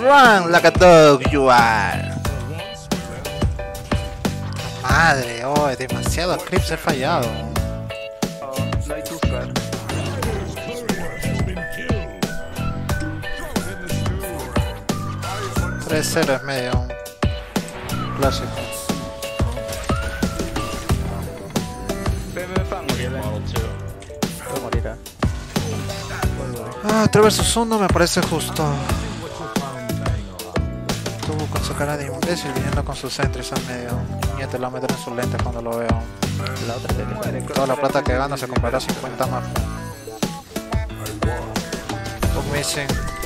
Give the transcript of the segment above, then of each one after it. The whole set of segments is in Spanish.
Run like a dog you are. Madre, oh, demasiados clips he fallado. Tuskar. 3-0 es medio un clásico. Ah, 3 vs 1 me parece justo. Tuvo con su cara de imbécil viniendo con sus entries a medio. Niete lo va a meter en sus lentes cuando lo veo. La otra te Muere, Toda la plata que gana se comprará 50 más. Missing.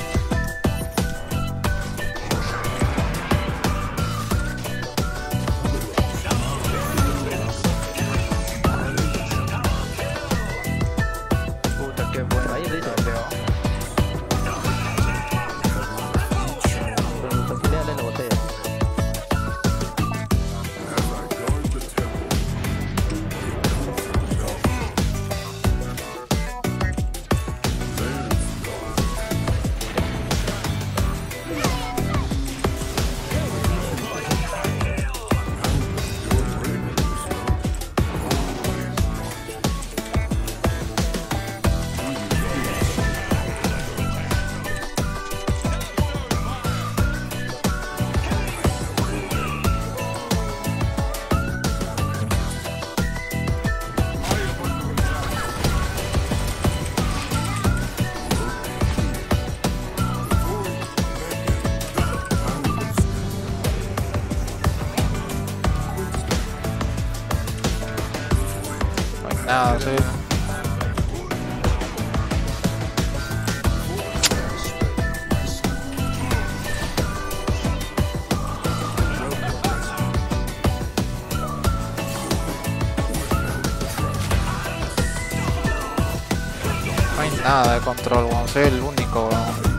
No nada, sí. No hay nada de control. Soy el único, weón.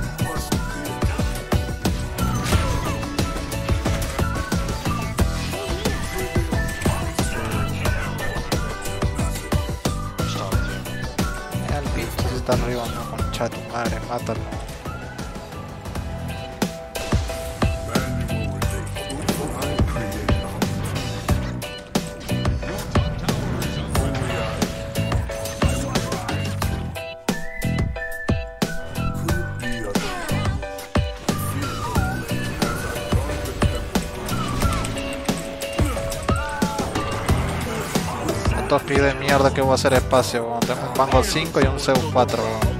El pinche si está arriba, no, concha tu madre, mátalo. Estos pibes de mierda que voy a hacer espacio. Tengo un Pango 5 y un CU4, weón.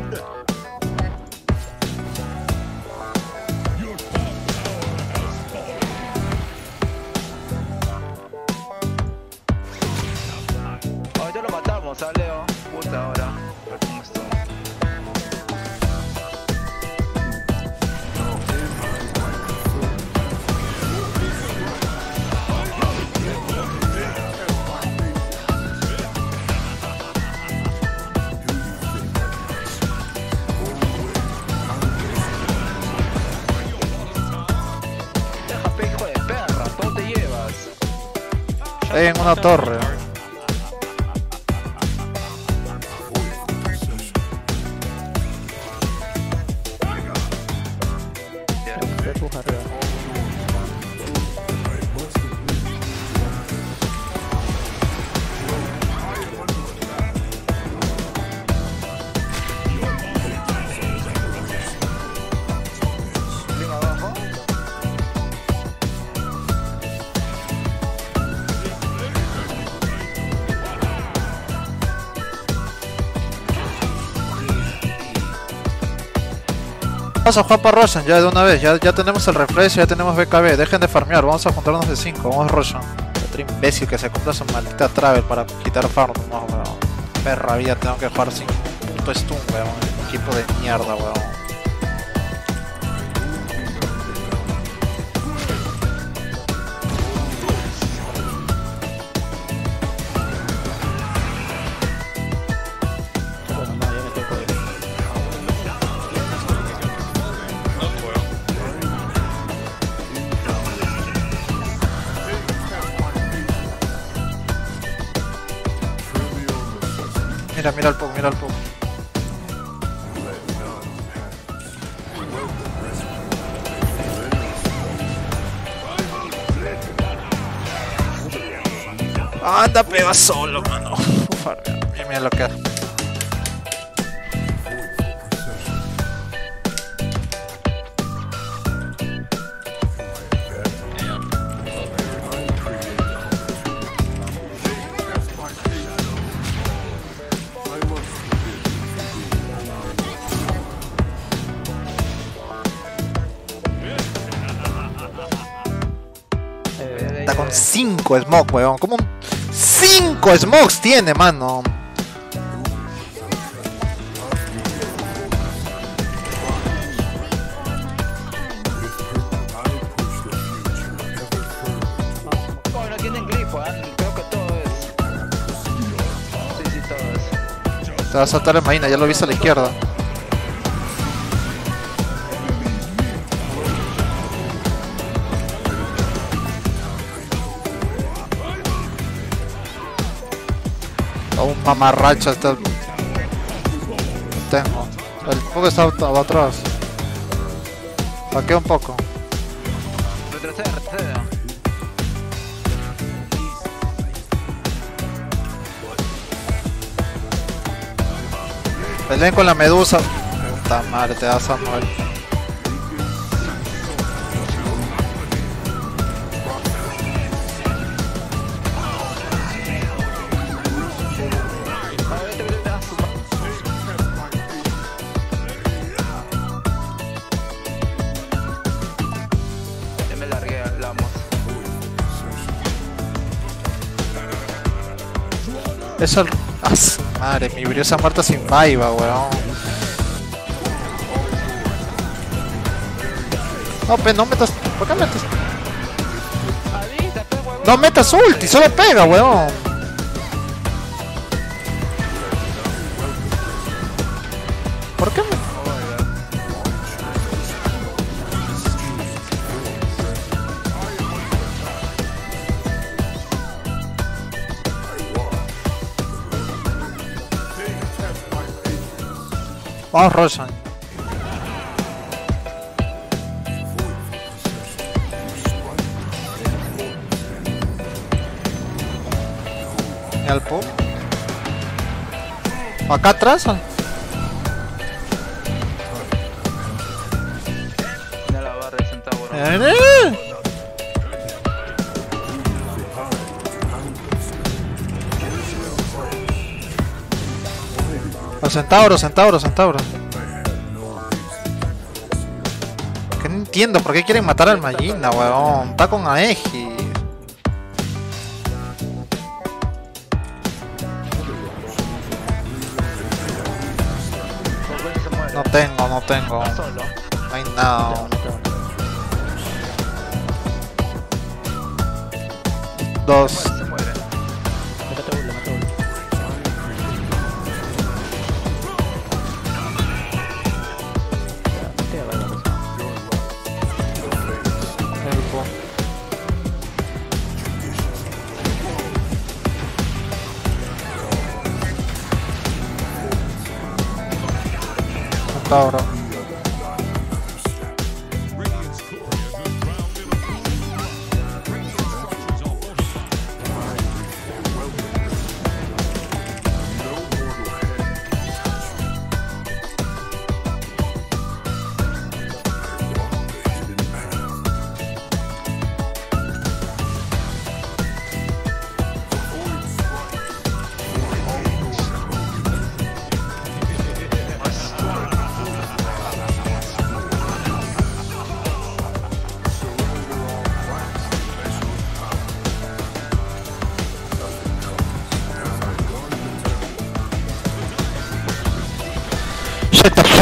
En una torre, Vamos a jugar para Roshan ya de una vez, ya, ya tenemos el refresh, ya tenemos BKB, dejen de farmear, vamos a juntarnos de 5, vamos Roshan. Otro imbécil que se compra su maldita travel para quitar farm, no, weón. Perra vida, tengo que jugar sin puto stun, weón. Equipo de mierda, weón. mira, mira el Pog, mira el Pog. Anda, peba solo, mano. Uf, mira, mira lo que 5 smokes, weón. ¿Cómo 5 smokes tiene, mano? Es. Te va a saltar el marina, ya lo viste a la izquierda. A un mamarracho está el... Tengo. El poco está at- atrás. Paquea un poco. Retrocede, retrocede. Peleen con la medusa. Puta madre, te das a morir. Eso. Su madre, mi briosa muerta sin vaiva, weón. No, pe, no metas. ¿Por qué metas? No metas ulti, solo pega, weón. ¿Por qué me.? Vamos, Roshan. Y al pop. Acá atrás. ¿o? Ya la barra de centauro. Centauros, centauros, centauros. Que no entiendo por qué quieren matar al Magina, weón. Está con Aegis. No tengo, no tengo. No hay nada. Dos. Centauro.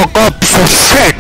Fuck up, of shit!